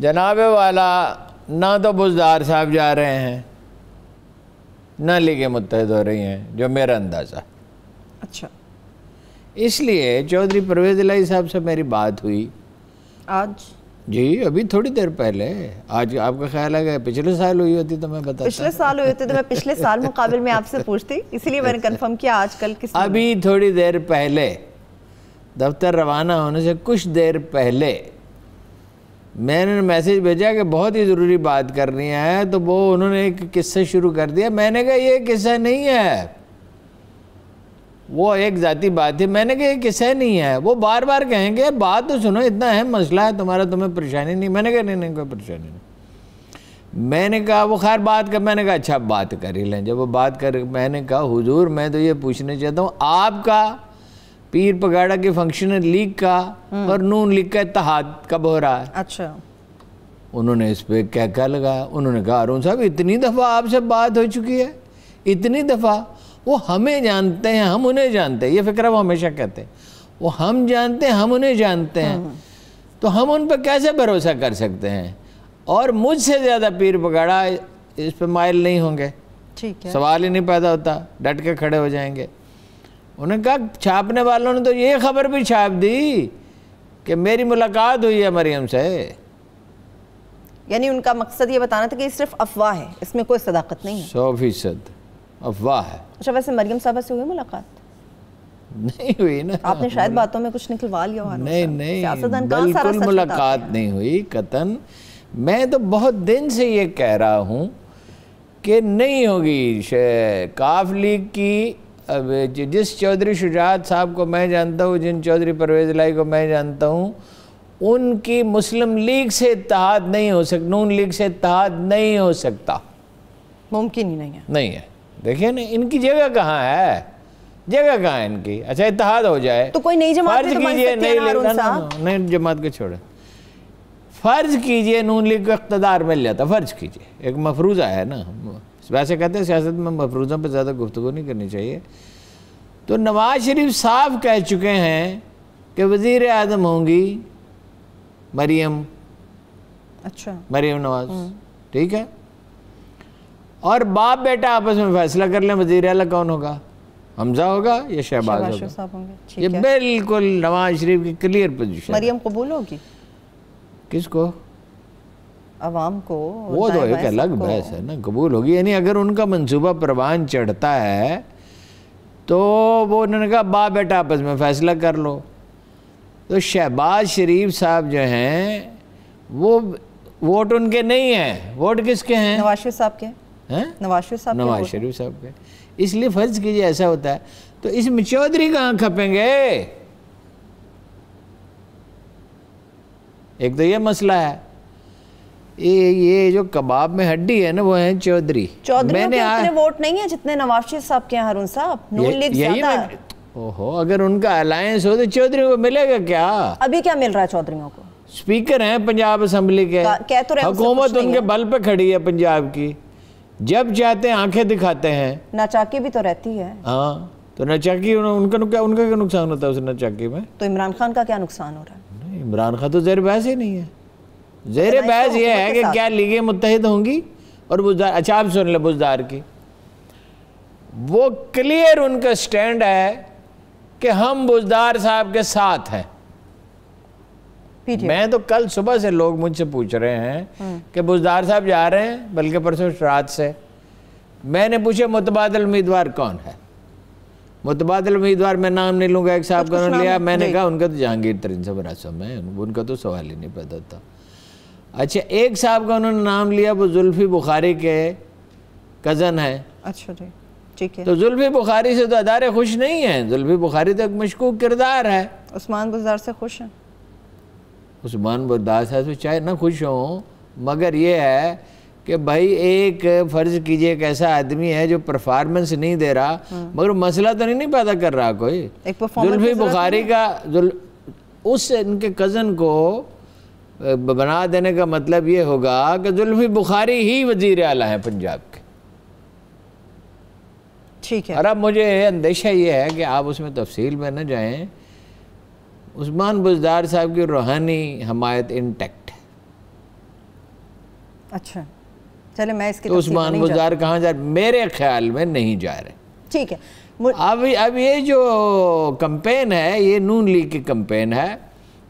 जनाब वाला ना तो बुजदार साहब जा रहे हैं ना लीगे मुतहद हो रही हैं जो मेरा अंदाज़ा। अच्छा। इसलिए चौधरी परवेज लाई साहब से मेरी बात हुई। आज? जी अभी थोड़ी देर पहले। आज आपका ख्याल है कि पिछले साल हुई होती तो मैं बताता। पिछले साल हुई थे तो मैं पिछले साल मुकाबले में आपसे पूछती इसीलिए मैंने कंफर्म किया आजकल किस अभी थोड़ी देर पहले दफ्तर रवाना होने से कुछ देर पहले मैंने मैसेज भेजा कि बहुत ही ज़रूरी बात करनी है तो वो उन्होंने एक किस्सा शुरू कर दिया। मैंने कहा, ये किस्सा नहीं है। वो एक ज़ाती बात थी। मैंने कहा, ये किस्सा नहीं है। वो बार बार कहेंगे बात तो सुनो, इतना अहम मसला है, तुम्हारा तुम्हें परेशानी नहीं। मैंने कहा, नहीं नहीं, कोई परेशानी नहीं। मैंने कहा, वो खैर बात कर मैंने कहा अच्छा बात कर ही लें। जब वो बात कर, मैंने कहा, हुजूर, मैं तो ये पूछना चाहता हूँ, आपका पीर पगाड़ा के फ़ंक्शन लीग का और नून लीग का इतिहाद कब हो रहा है। अच्छा। उन्होंने इस पर क्या क्या लगाया? उन्होंने कहा अरुण साहब इतनी दफ़ा आपसे बात हो चुकी है। इतनी दफ़ा। वो हमें जानते हैं हम उन्हें जानते हैं। ये फ़िक्र वो हमेशा कहते हैं। वो हम जानते हैं हम उन्हें जानते हैं। तो हम उन पर कैसे भरोसा कर सकते हैं? और मुझसे ज़्यादा पीर पगाड़ा इस पर माइल नहीं होंगे। ठीक है। सवाल ही नहीं पैदा होता। डट के खड़े हो जाएँगे। उन्होंने कहा छापने वालों ने तो ये खबर भी छाप दी कि मेरी मुलाकात हुई है मरियम से। यानी उनका मकसद ये बताना था कि सिर्फ़ अफवाह है इसमें कोई सदाकत नहीं है। सौ फ़ीसद अफवाह है। अच्छा वैसे मरियम साहबा से हुई मुलाकात? नहीं हुई ना। आपने शायद बातों में कुछ निकलवा लिया नहीं नहीं बिल्कुल मुलाकात नहीं हुई कतन। मैं तो बहुत दिन से ये कह रहा हूँ कि नहीं होगी काफ लीग की अब जिस चौधरी शुजात साहब को मैं जानता हूँ जिन चौधरी परवेज लाई को मैं जानता हूँ उनकी मुस्लिम लीग से इत्तेहाद नहीं हो सकता नून लीग से इत्तेहाद नहीं हो सकता। मुमकिन ही नहीं है। नहीं है। देखिए ना इनकी जगह कहाँ है? जगह कहाँ है इनकी? अच्छा इत्तेहाद हो जाए। तो कोई नई जमात फ़र्ज़ तो कीजिए नई नई जमात को छोड़े। फ़र्ज़ कीजिए नून लीग को इकतदार मिल जाता फ़र्ज़ कीजिए। एक मफरूज़ा है ना वैसे कहते हैं सियासत में मफरूज़ों पर ज़्यादा गुफ्तु नहीं करनी चाहिए। तो नवाज़ शरीफ साफ़ कह चुके हैं कि वज़ीर आज़म होंगी मरियम। अच्छा। मरियम नवाज़। ठीक है? और बाप बेटा आपस में फैसला कर लें वज़ीर अला कौन होगा? हमजा होगा या शहबाज होंगे? ये बिल्कुल नवाज़ शरीफ की क्लियर पोजीशन मरियम कबूल होगी? किसको? अवाम को वो तो एक अलग बहस है ना कबूल होगी। यानी अगर उनका मंसूबा परवान चढ़ता है तो वो उन्होंने कहा बाप बेटा आपस में फैसला कर लो। तो शहबाज शरीफ साहब जो हैं वो वोट उनके नहीं हैं। वोट किसके हैं? नवाज़ शरीफ साहब के। हैं? नवाज़ शरीफ साहब के नवाज़ शरीफ साहब के। इसलिए फ़र्ज़ कीजिए ऐसा होता है। तो इसमें चौधरी कहाँ खपेंगे? एक तो ये मसला है। ये ये जो कबाब में हड्डी है ना वो है चौधरी। चौधरी आ- वोट नहीं है जितने नवाज़ शरीफ साहब के हैं हारून साहब। नून लीग ज़्यादा। ओहो अगर उनका अलायंस हो तो चौधरी को मिलेगा क्या? अभी क्या मिल रहा है चौधरीयों को? स्पीकर हैं पंजाब असम्बली के। कह तो हुकूमत उनके बल पे खड़ी है पंजाब की। जब चाहते हैं आँखें दिखाते हैं। नाचाकी भी तो रहती है। हाँ तो नचाकी उनका क्या उनका क्या नुकसान होता है उस नचाकी में? तो इमरान खान का क्या नुकसान हो रहा है? इमरान खान तो जेर बहस ही नहीं है। जेर बहस तो ये है कि क्या लीगें मुतहद होंगी और बुजदार अच्छा आप सुन ले बुजदार की। वो क्लियर उनका स्टैंड है कि हम बुजदार साहब के साथ हैं। मैं तो कल सुबह से लोग मुझसे पूछ रहे हैं कि बुजदार साहब जा रहे हैं बल्कि परसों रात से। मैंने पूछा मुतबादल उम्मीदवार कौन है? मुतबादल उम्मीदवार मैं नाम नहीं लूँगा एक साहब का उन्होंने लिया मैंने कहा उनका तो जहांगीर तरीन से बरासम है उनका तो सवाल ही नहीं पैदा होता अच्छा एक साहब का उन्होंने नाम लिया वो जुल्फी बुखारी के कज़न है। अच्छा जी ठीक है। तो जुल्फी बुखारी से तो अदारे खुश नहीं हैं जुल्फी बुखारी तो एक मशकूक किरदार है। उस्मान बुजदार से खुश हैं? उस्मान बुरदार साहब से चाहे ना खुश हों मगर ये है कि भाई एक फ़र्ज़ कीजिए एक ऐसा आदमी है जो परफॉर्मेंस नहीं दे रहा मगर मसला तो नहीं, नहीं पैदा कर रहा कोई। जुल्फी बुखारी का जुल उस इनके कज़न को बना देने का मतलब ये होगा कि जुल्फी बुखारी ही वज़ीर आला है पंजाब के। ठीक है। और अब मुझे अंदेशा ये है कि आप उसमें तफसील में न जाएँ। उस्मान बुजदार साहब की रूहानी हमायत इंटेक्ट है। अच्छा। चले मैं इसके तो उस्मान बुजदार कहाँ जा रहे मेरे ख्याल में नहीं जा रहे। ठीक है। अब अब ये जो कंपेन है ये नून लीग की कंपेन है।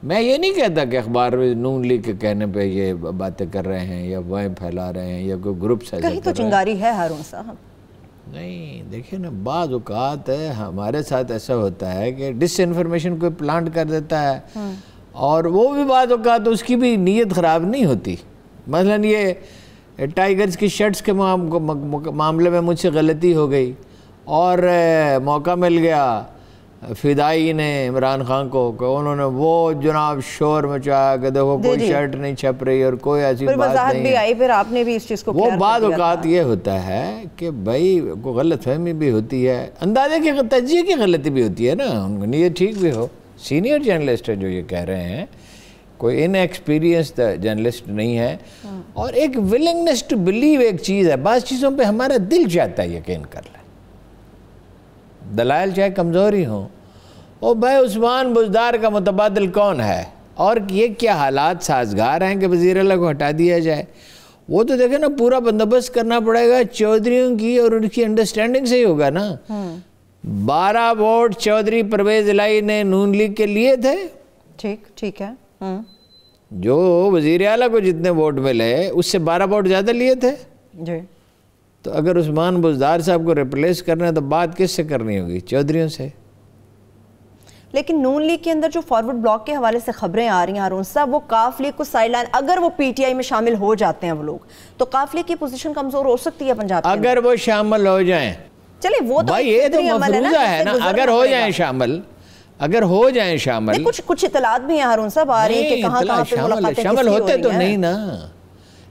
मैं ये नहीं कहता कि अखबार में नून लीग के कहने पे ये बातें कर रहे हैं या वह फैला रहे हैं या कोई ग्रुप से कहीं तो चिंगारी है हारून साहब। नहीं देखिए ना बाद अवकात हमारे साथ ऐसा होता है कि डिस इन्फॉर्मेशन कोई प्लांट कर देता है हम्म। और वो भी बाद अवकात उसकी भी नीयत ख़राब नहीं होती। मसलन ये टाइगर्स की शर्ट्स के मामले में मुझसे गलती हो गई और मौका मिल गया। फिदाई ने इमरान खान को उन्होंने वो जनाब शोर मचाया कि देखो कोई शर्ट नहीं छप रही और कोई ऐसी बात नहीं भी आई फिर आपने भी इस चीज़ को वो बाद अवकात ये होता है कि भाई को गलत फहमी भी होती है अंदाजे की तजिए की गलती भी होती है ना उनको ये ठीक भी हो। सीनियर जर्नलिस्ट है जो ये कह रहे हैं कोई इन एक्सपीरियंस जर्नलिस्ट नहीं है। हाँ। और एक विलिंगनेस टू बिलीव एक चीज़ है बास चीज़ों पे हमारा दिल चाहता है यकीन कर ले। दलाल चाहे कमज़ोर ही हों ओ भाई उस्मान बुजदार का मुतबादल कौन है? और ये क्या हालात साजगार हैं कि वज़ी अला को हटा दिया जाए? वो तो देखे ना पूरा बंदोबस्त करना पड़ेगा चौधरीों की और उनकी अंडरस्टैंडिंग से ही होगा ना। हाँ। बारह वोट चौधरी परवेज लाई ने नून लीग के लिए थे। ठीक ठीक है। हाँ। जो वज़ीर अला को जितने वोट मिले उससे बारह वोट ज़्यादा लिए थे। जी। तो अगर उस्मान बुजदार साहब को रिप्लेस करना है तो बात किससे करनी होगी? चौधरीों से। लेकिन नून लीग के अंदर जो फॉरवर्ड ब्लॉक के हवाले से खबरें आ रही हैं हारून साहब वो काफ लीग को साइडलाइन अगर वो पीटीआई में शामिल हो जाते हैं वो लोग तो काफ लीग की पोजीशन कमज़ोर हो सकती है पंजाब अगर वो शामिल हो जाए। चले वो तो भाई ये तो मफरूजा है ना अगर हो जाए शामिल अगर हो जाए शामिल। कुछ कुछ इतलात भी हैं हारून साहब आ रही है कि कहाँ कहाँ पे मुलाकातें शामिल होते तो नहीं ना।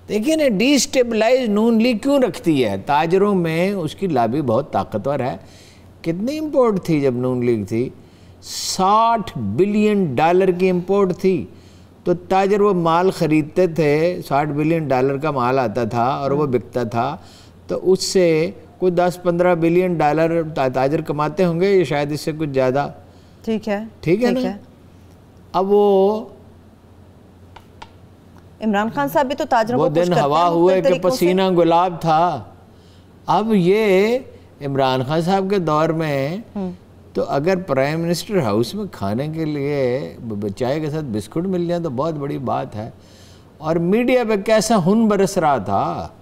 देखिए ना डिस्टेबलाइज नून लीग क्यों रखती है? ताजरों में उसकी लाभी बहुत ताकतवर है। कितनी इंपोर्ट थी जब नून लीग थी? साठ बिलियन डॉलर की इंपोर्ट थी। तो ताजर वो माल ख़रीदते थे साठ बिलियन डॉलर का माल आता था और वो बिकता था तो उससे कोई दस पंद्रह बिलियन डॉलर ताजर कमाते होंगे या शायद इससे कुछ ज़्यादा? ठीक है। ठीक है ना? अब वो इमरान खान साहब भी तो ताजरों वो दिन हवा हुए कि पसीना गुलाब था। अब ये इमरान खान साहब के दौर में हम्म। तो अगर प्राइम मिनिस्टर हाउस में खाने के लिए चाय के साथ बिस्कुट मिल जाए तो बहुत बड़ी बात है। और मीडिया पे कैसा हुन बरस रहा था?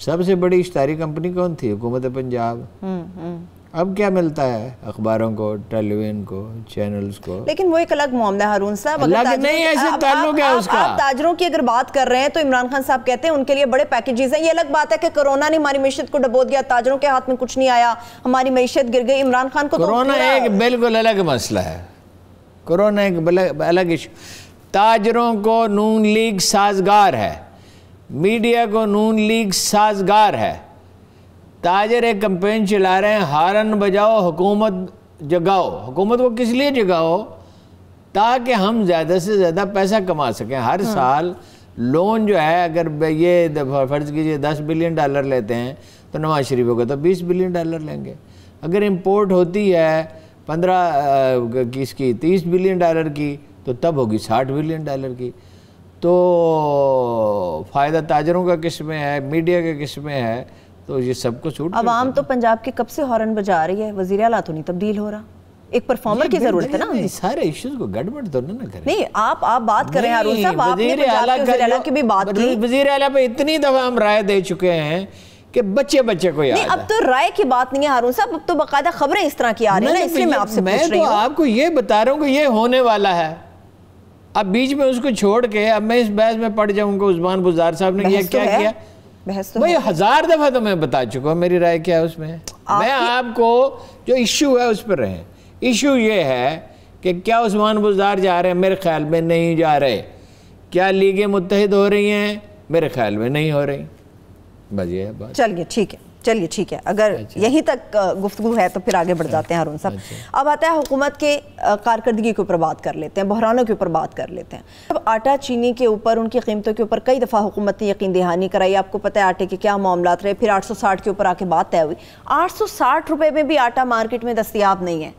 सबसे बड़ी इश्तारी कंपनी कौन थी? हुकूमत पंजाब। हम्म, हम्म। अब क्या मिलता है? अखबारों को टेलीविज़न को चैनल्स को। लेकिन वो एक अलग मामला हारून साहब अलग नहीं ऐसे ताल्लुक है उसका। आप ताजरों की अगर बात कर रहे हैं तो इमरान खान साहब कहते हैं उनके लिए बड़े पैकेजेस हैं। ये अलग बात है कि कोरोना ने हमारी मीशत को डबो दिया ताजरों के हाथ में कुछ नहीं आया हमारी मीशत गिर गई। इमरान खान को तो कोरोना एक बिल्कुल अलग मसला है। कोरोना एक अलग इशू ताजरों को नून लीग साजगार है। मीडिया को नून लीग साजगार है। ताजर एक कंपेन चला रहे हैं हारन बजाओ हुकूमत जगाओ। हुकूमत को किस लिए जगाओ? ताकि हम ज़्यादा से ज़्यादा पैसा कमा सकें। हर हाँ। साल लोन जो है अगर ये फ़र्ज़ कीजिए दस बिलियन डॉलर लेते हैं तो नवाज़ शरीफ होगा तो बीस बिलियन डॉलर लेंगे। अगर इम्पोर्ट होती है पंद्रह किसकी? तीस बिलियन डॉलर की तो तब होगी साठ बिलियन डॉलर की। तो फ़ायदा ताजरों का किसमें है? मीडिया के किसमें है? तो ये सबको छूट आवाम तो पंजाब के कब से हॉर्न बजा रही है? वज़ीर अला तो नहीं तब्दील हो रहा। एक परफॉर्मर की ज़रूरत है ना सारे इश्यूज़ को गड़बड़ तो ना करें। नहीं आप आप बात करें अरुण साहब आपने वज़ीर आला की भी बात की। वज़ीर आला पे इतनी दफ़ा हम राय दे चुके हैं कि बच्चे बच्चे को याद नहीं अब तो राय की बात नहीं है हारून साहब। अब तो बकायदा खबरें इस तरह की आ रही है ना इसलिए मैं आपसे मैं तो आपको ये बता रहा हूँ कि ये होने वाला है। अब बीच में उसको छोड़ के अब मैं इस बहस में पड़ जाऊँगा उस्मान बुजार साहब ने ये तो क्या किया? बहस तो भाई हज़ार दफ़ा तो मैं बता चुका हूँ मेरी राय क्या है उसमें? मैं आपको जो इश्यू है उस पर रहे। इश्यू ये है कि क्या उस्मान बुजार जा रहे हैं? मेरे ख्याल में नहीं जा रहे। क्या लीगें मुतहद हो रही हैं? मेरे ख्याल में नहीं हो रही। बस ये बात चलिए ठीक है। चलिए ठीक है। अगर अच्छा। यहीं तक गुफ्तु है तो फिर आगे बढ़ जाते हैं हारून साहब। अच्छा। अब आता है हुकूमत के कारकर्दगी के ऊपर बात कर लेते हैं बहरानों के ऊपर बात कर लेते हैं। अब आटा चीनी के ऊपर उनकी कीमतों के ऊपर कई दफ़ा हुकूमत ने यकीन दहानी कराई। आपको पता है आटे के क्या मामला रहे फिर आठ सौ साठ के ऊपर आके बात तय हुई। आठ सौ साठ रुपये में भी आटा मार्केट में दस्तियाब नहीं है।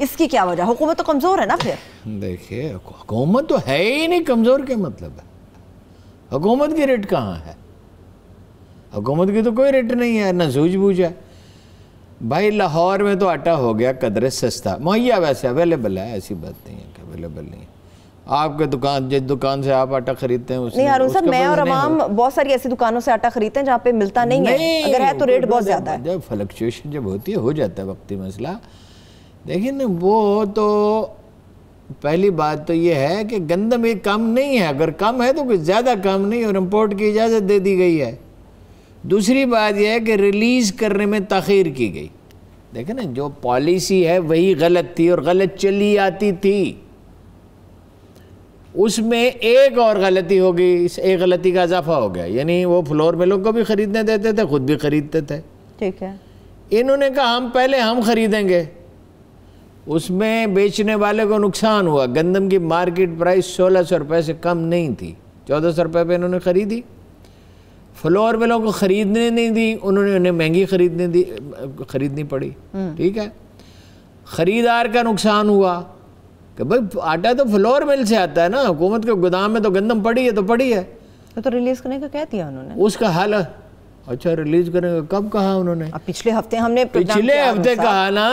इसकी क्या वजह? हुकूमत तो कमज़ोर है ना फिर। देखिए हुकूमत तो है ही नहीं कमज़ोर के मतलब है। हुकूमत की रेट कहाँ है? हुकूमत की तो कोई रेट नहीं है ना सूझबूझ है। भाई लाहौर में तो आटा हो गया कदरे सस्ता। मुहैया वैसे अवेलेबल है ऐसी बात नहीं है कि अवेलेबल नहीं है। आपके दुकान जिस दुकान से आप आटा खरीदते हैं नहीं हारून साहब मैं और अवाम बहुत सारी ऐसी दुकानों से आटा खरीदते हैं जहाँ पे मिलता नहीं, नहीं है अगर है तो रेट बहुत ज़्यादा है। जब फ्लक्चुएशन जब होती है हो जाता है वक्ती मसला। लेकिन वो तो पहली बात तो ये है कि गंदम एक कम नहीं है। अगर कम है तो कुछ ज़्यादा कम नहीं और इम्पोर्ट की इजाज़त दे दी गई है। दूसरी बात यह है कि रिलीज़ करने में तखीर की गई। देखे ना जो पॉलिसी है वही गलत थी और गलत चली आती थी। उसमें एक और गलती हो गई इस एक गलती का इजाफा हो गया। यानी वो फ्लोर मिलों को भी खरीदने देते थे खुद भी खरीदते थे। ठीक है। इन्होंने कहा हम पहले हम खरीदेंगे। उसमें बेचने वाले को नुकसान हुआ। गंदम की मार्केट प्राइस सोलह सौ रुपये से कम नहीं थी। चौदह सौ रुपये पर इन्होंने ख़रीदी। फ्लोर मिलों को ख़रीदने नहीं दी उन्होंने उन्हें महँगी खरीदने दी ख़रीदनी पड़ी। हम्म। ठीक है? ख़रीदार का नुकसान हुआ। कि भाई आटा तो फ्लोर मिल से आता है ना हुकूमत के गोदाम में तो गंदम पड़ी है तो पड़ी है। तो, तो रिलीज़ करने का कह दिया उन्होंने। उसका हल अच्छा रिलीज़ करने का कब कहा उन्होंने? पिछले हफ़्ते हमने पिछले हफ़्ते कहा ना।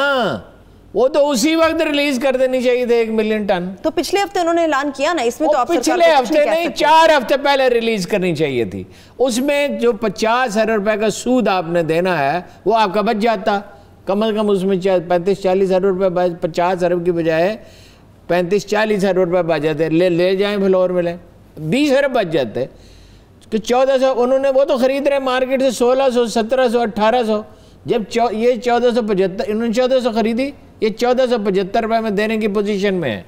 वो तो उसी वक्त रिलीज़ कर देनी चाहिए थे एक मिलियन टन। तो पिछले हफ़्ते उन्होंने ऐलान किया ना इसमें तो पिछले हफ़्ते नहीं चार हफ़्ते पहले रिलीज़ करनी चाहिए थी। उसमें जो पचास हज़ार रुपए का सूद आपने देना है वो आपका बच जाता। कम अज कम उसमें पैंतीस चालीस हज़ार रुपए पचास अरब की बजाय पैंतीस चालीस हज़ार रुपये बच जाते। ले ले जाएँ फ्लोर मिले बीस अरब बच जाते। तो चौदह सौ उन्होंने वो तो ख़रीद रहे मार्केट से सोलह सौ सत्रह सौ अट्ठारह सौ। जब चौ ये चौदह सौ पचहत्तर इन्होंने चौदह सौ ख़रीदी ये चौदह सौ पचहत्तर रुपये में देने की पोजीशन में है।